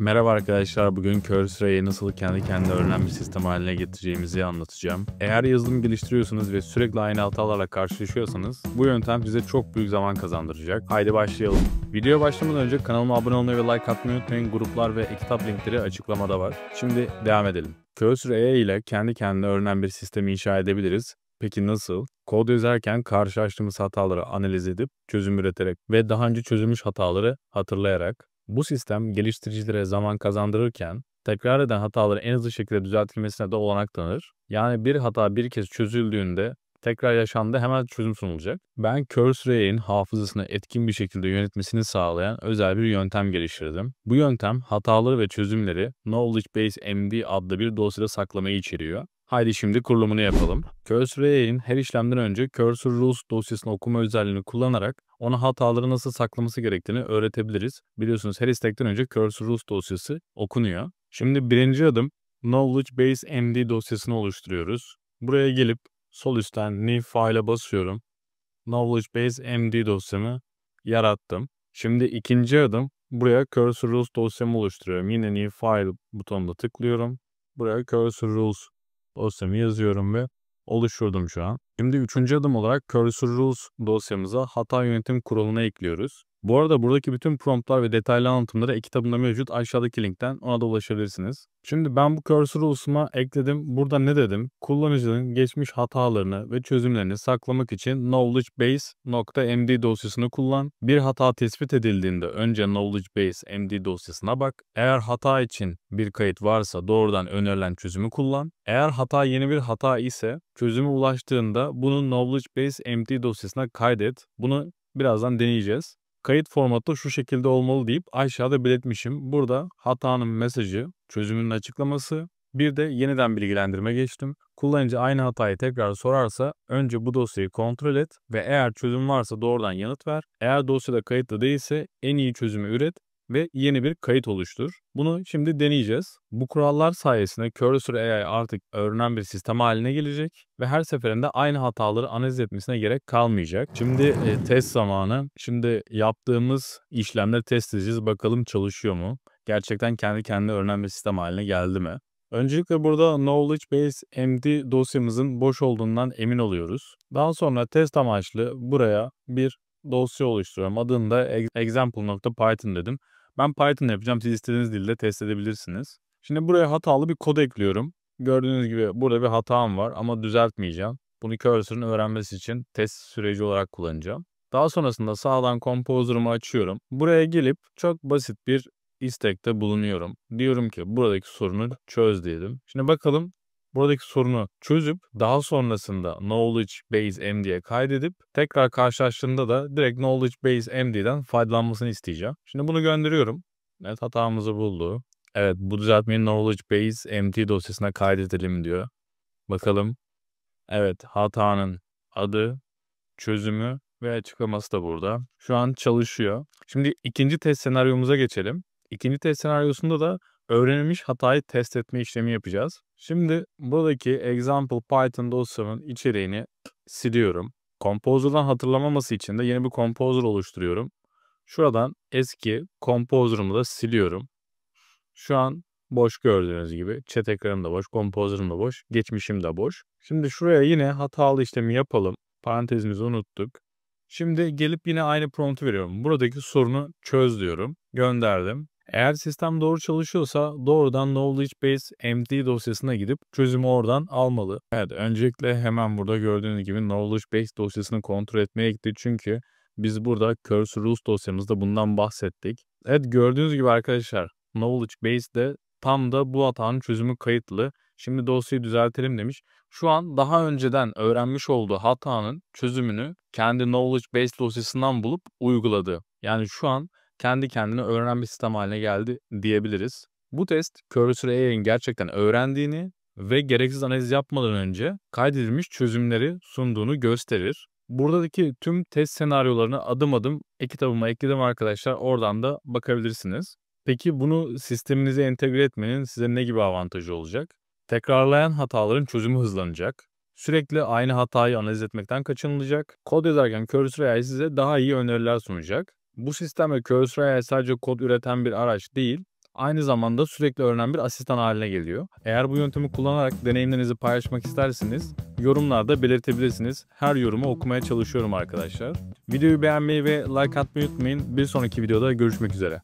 Merhaba arkadaşlar, bugün Cursor'ı nasıl kendi kendine öğrenen bir sistem haline getireceğimizi anlatacağım. Eğer yazılım geliştiriyorsanız ve sürekli aynı hatalarla karşılaşıyorsanız bu yöntem size çok büyük zaman kazandıracak. Haydi başlayalım. Videoya başlamadan önce kanalıma abone olmayı ve like atmayı unutmayın. Gruplar ve kitap linkleri açıklamada var. Şimdi devam edelim. Cursor AI ile kendi kendine öğrenen bir sistemi inşa edebiliriz. Peki nasıl? Kod yazarken karşılaştığımız hataları analiz edip çözüm üreterek ve daha önce çözülmüş hataları hatırlayarak bu sistem geliştiricilere zaman kazandırırken tekrar eden hataları en hızlı şekilde düzeltilmesine de olanak tanır. Yani bir hata bir kez çözüldüğünde tekrar yaşandı hemen çözüm sunulacak. Ben Cursor AI'nin hafızasını etkin bir şekilde yönetmesini sağlayan özel bir yöntem geliştirdim. Bu yöntem hataları ve çözümleri Knowledge Base MD adlı bir dosyada saklamayı içeriyor. Haydi şimdi kurulumunu yapalım. Cursor AI'nin her işlemden önce Cursor Rules dosyasını okuma özelliğini kullanarak ona hataları nasıl saklaması gerektiğini öğretebiliriz. Biliyorsunuz her istekten önce Cursor Rules dosyası okunuyor. Şimdi birinci adım Knowledge Base MD dosyasını oluşturuyoruz. Buraya gelip sol üstten New File'a basıyorum. Knowledge Base MD dosyamı yarattım. Şimdi ikinci adım buraya Cursor Rules dosyamı oluşturuyorum. Yine New File butonuna tıklıyorum. Buraya Cursor Rules dosyamı yazıyorum ve oluşturdum şu an. Şimdi üçüncü adım olarak Cursor Rules dosyamıza hata yönetim kuruluna ekliyoruz. Bu arada buradaki bütün promptlar ve detaylı anlatımları e-kitabında mevcut aşağıdaki linkten ona da ulaşabilirsiniz. Şimdi ben bu Cursor Rules'uma ekledim. Burada ne dedim? Kullanıcının geçmiş hatalarını ve çözümlerini saklamak için knowledge base.md dosyasını kullan. Bir hata tespit edildiğinde önce knowledge base md dosyasına bak. Eğer hata için bir kayıt varsa doğrudan önerilen çözümü kullan. Eğer hata yeni bir hata ise çözüme ulaştığında bunu knowledge base md dosyasına kaydet. Bunu birazdan deneyeceğiz kayıt formatı şu şekilde olmalı deyip aşağıda belirtmişim. Burada hatanın mesajı, çözümünün açıklaması, bir de yeniden bilgilendirme geçtim. Kullanıcı aynı hatayı tekrar sorarsa önce bu dosyayı kontrol et ve eğer çözüm varsa doğrudan yanıt ver. Eğer dosyada kayıtlı değilse en iyi çözümü üret ve yeni bir kayıt oluştur. Bunu şimdi deneyeceğiz. Bu kurallar sayesinde Cursor AI artık öğrenen bir sistem haline gelecek ve her seferinde aynı hataları analiz etmesine gerek kalmayacak. Şimdi e, test zamanı. Şimdi yaptığımız işlemleri test edeceğiz. Bakalım çalışıyor mu? Gerçekten kendi kendine öğrenen bir sistem haline geldi mi? Öncelikle burada Knowledge Base MD dosyamızın boş olduğundan emin oluyoruz. Daha sonra test amaçlı buraya bir dosya oluşturuyorum. Adını da example.python dedim. Ben Python yapacağım. Siz istediğiniz dilde test edebilirsiniz. Şimdi buraya hatalı bir kod ekliyorum. Gördüğünüz gibi burada bir hatam var ama düzeltmeyeceğim. Bunu cursor'ın öğrenmesi için test süreci olarak kullanacağım. Daha sonrasında sağdan Composer'ımı açıyorum. Buraya gelip çok basit bir istekte bulunuyorum. Diyorum ki buradaki sorunu çöz dedim. Şimdi bakalım buradaki sorunu çözüp daha sonrasında knowledge base md'ye kaydedip tekrar karşılaştığında da direkt knowledge base md'den faydalanmasını isteyeceğim. Şimdi bunu gönderiyorum. Evet hatamızı buldu. Evet bu düzeltmeyi knowledge base md dosyasına kaydedelim diyor. Bakalım. Evet hatanın adı, çözümü ve açıklaması da burada. Şu an çalışıyor. Şimdi ikinci test senaryomuza geçelim. İkinci test senaryosunda da öğrenilmiş hatayı test etme işlemi yapacağız. Şimdi buradaki example Python dosyamın içeriğini siliyorum. Composer'dan hatırlamaması için de yeni bir composer oluşturuyorum. Şuradan eski composer'ımı da siliyorum. Şu an boş gördüğünüz gibi. Chat ekranım da boş, composer'ım da boş, geçmişim de boş. Şimdi şuraya yine hatalı işlemi yapalım. Parantezimizi unuttuk. Şimdi gelip yine aynı promptu veriyorum. Buradaki sorunu çöz diyorum. Gönderdim. Eğer sistem doğru çalışıyorsa doğrudan Knowledge Base MD dosyasına gidip çözümü oradan almalı. Evet öncelikle hemen burada gördüğünüz gibi Knowledge Base dosyasını kontrol etmeye gitti. Çünkü biz burada Cursor Rules dosyamızda bundan bahsettik. Evet gördüğünüz gibi arkadaşlar Knowledge Base'de tam da bu hatanın çözümü kayıtlı. Şimdi dosyayı düzeltelim demiş. Şu an daha önceden öğrenmiş olduğu hatanın çözümünü kendi Knowledge Base dosyasından bulup uyguladı. Yani şu an kendi kendine öğrenen bir sistem haline geldi diyebiliriz. Bu test Cursor AI'nin gerçekten öğrendiğini ve gereksiz analiz yapmadan önce kaydedilmiş çözümleri sunduğunu gösterir. Buradaki tüm test senaryolarını adım adım e-kitabıma ekledim arkadaşlar. Oradan da bakabilirsiniz. Peki bunu sisteminize entegre etmenin size ne gibi avantajı olacak? Tekrarlayan hataların çözümü hızlanacak. Sürekli aynı hatayı analiz etmekten kaçınılacak. Kod yazarken Cursor AI size daha iyi öneriler sunacak. Bu sistemle Cursor AI sadece kod üreten bir araç değil, aynı zamanda sürekli öğrenen bir asistan haline geliyor. Eğer bu yöntemi kullanarak deneyimlerinizi paylaşmak isterseniz yorumlarda belirtebilirsiniz. Her yorumu okumaya çalışıyorum arkadaşlar. Videoyu beğenmeyi ve like atmayı unutmayın. Bir sonraki videoda görüşmek üzere.